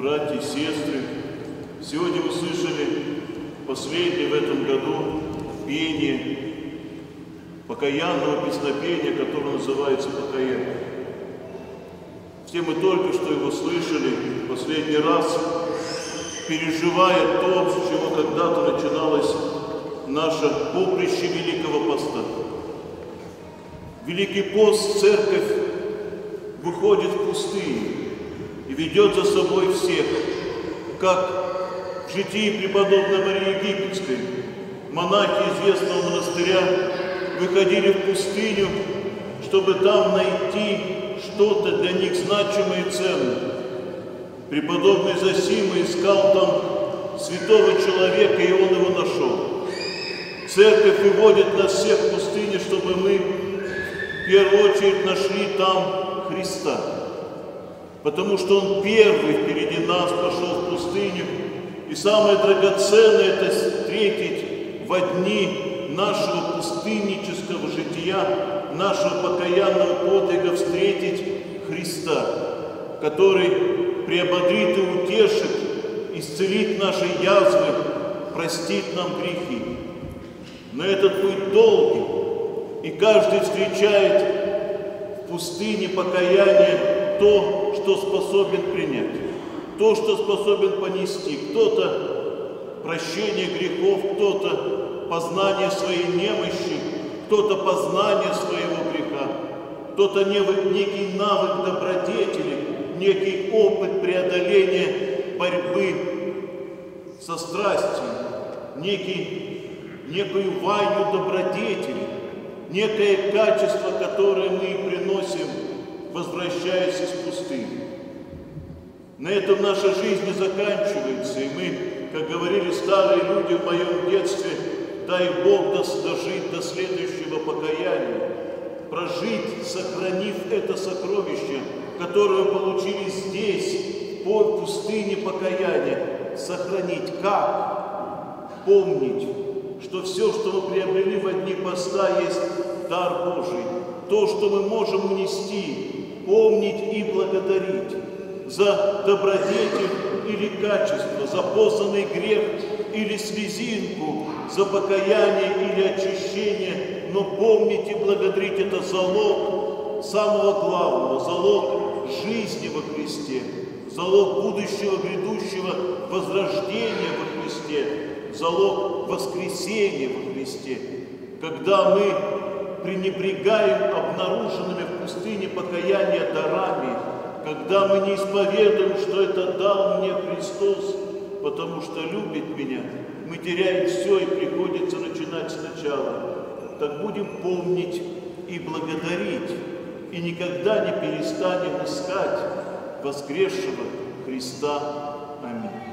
братья и сестры, сегодня вы слышали последнее в этом году пение покаянного песнопения, которое называется «Покаяние». Все мы только что его слышали последний раз, переживая то, с чего когда-то начиналось наше поприще Великого Поста. Великий пост, церковь выходит в пустыню и ведет за собой всех, как в житии преподобной Марии Египетской монахи известного монастыря выходили в пустыню, чтобы там найти что-то для них значимое и ценное. Преподобный Зосима искал там святого человека, и он его нашел. Церковь выводит нас всех в пустыне, чтобы мы в первую очередь нашли там Христа. Потому что Он первый впереди нас пошел в пустыню. И самое драгоценное – это встретить во дни нашего пустыннического жития, нашего покаянного подвига встретить Христа, который приободрит и утешит, исцелит наши язвы, простит нам грехи. Но этот путь долгий, и каждый встречает в пустыне покаяния то, что способен принять, то, что способен понести. Кто-то прощение грехов, кто-то познание своей немощи, кто-то познание своего греха, кто-то некий навык добродетели, некий опыт преодоления борьбы со страстью, некий, некую ваню добродетели, некое качество, которое мы приносим, возвращаясь из пустыни. На этом наша жизнь не заканчивается, и мы, как говорили старые люди в моем детстве, дай Бог дожить до следующего покаяния, прожить, сохранив это сокровище, которое получили здесь, по пустыне покаяния, сохранить как? Помнить, что все, что мы приобрели в одни поста, есть дар Божий, то, что мы можем унести, помнить и благодарить за добродетель или качество, за познанный грех или слезинку, за покаяние или очищение, но помните, благодарить это залог самого главного, залог жизни во Христе, залог будущего, грядущего возрождения во Христе, залог воскресения во Христе. Когда мы пренебрегаем пустыне покаяния дарами, когда мы не исповедуем, что это дал мне Христос, потому что любит меня, мы теряем все и приходится начинать сначала. Так будем помнить и благодарить, и никогда не перестанем искать воскресшего Христа. Аминь.